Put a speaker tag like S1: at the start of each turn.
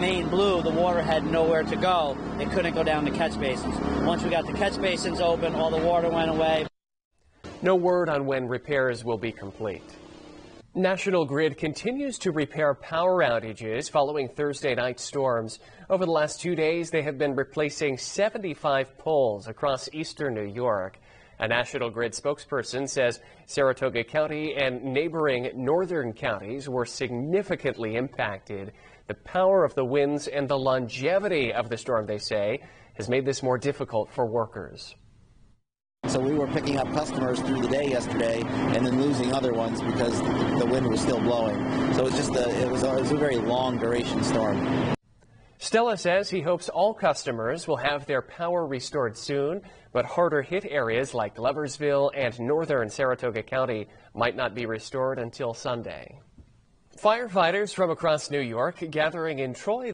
S1: main blew, the water had nowhere to go. It couldn't go down the catch basins. Once we got the catch basins open, all the water went away.
S2: No word on when repairs will be complete. National Grid continues to repair power outages following Thursday night storms. Over the last two days, they have been replacing 75 poles across eastern New York. A National Grid spokesperson says Saratoga County and neighboring northern counties were significantly impacted. The power of the winds and the longevity of the storm, they say, has made this more difficult for workers.
S3: So we were picking up customers through the day yesterday, and then losing other ones because the wind was still blowing. So it was just a, it was a, it was a very long duration storm.
S2: Stella says he hopes all customers will have their power restored soon, but harder hit areas like Gloversville and northern Saratoga County might not be restored until Sunday. Firefighters from across New York gathering in Troy